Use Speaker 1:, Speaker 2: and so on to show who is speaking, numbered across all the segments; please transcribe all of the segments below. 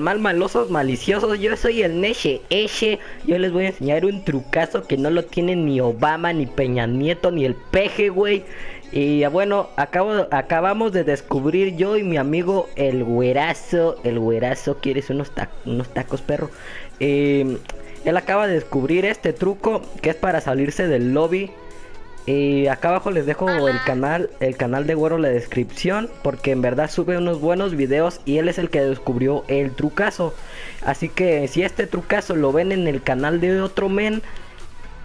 Speaker 1: mal malosos maliciosos, yo soy el Neche Eche. Yo les voy a enseñar un trucazo que no lo tiene ni Obama, ni Peña Nieto, ni el peje, güey. Y bueno, acabo, acabamos de descubrir yo y mi amigo el güerazo. El güerazo, ¿quieres unos, unos tacos, perro? Eh, él acaba de descubrir este truco que es para salirse del lobby. Y acá abajo les dejo el canal, el canal de Güero en la descripción, porque en verdad sube unos buenos videos y él es el que descubrió el trucazo. Así que si este trucazo lo ven en el canal de otro men,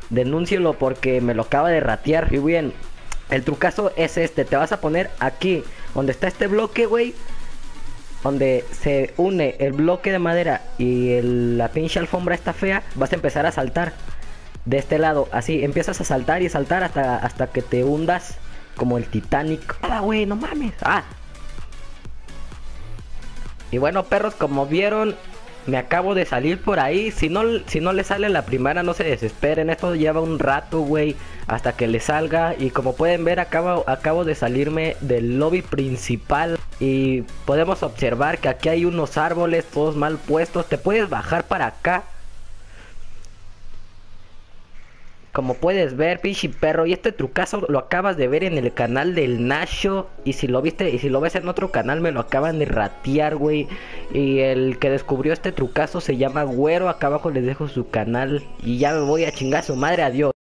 Speaker 1: denúncielo porque me lo acaba de ratear. Y bien, el trucazo es este, te vas a poner aquí, donde está este bloque, güey donde se une el bloque de madera y la pinche alfombra está fea, vas a empezar a saltar de este lado. Así empiezas a saltar y saltar hasta, hasta que te hundas como el Titanic. ¡Ah, güey! ¡No mames! ¡Ah! Y bueno, perros, como vieron, me acabo de salir por ahí. Si no, si no le sale la primera, no se desesperen. Esto lleva un rato, güey, hasta que le salga. Y como pueden ver, acabo, acabo de salirme del lobby principal. Y podemos observar que aquí hay unos árboles todos mal puestos. Te puedes bajar para acá Como puedes ver, pinche perro, y este trucazo lo acabas de ver en el canal del Nacho. Y si lo viste, y si lo ves en otro canal, me lo acaban de ratear, güey. Y el que descubrió este trucazo se llama Güero. Acá abajo les dejo su canal. Y ya me voy a chingar su madre, adiós.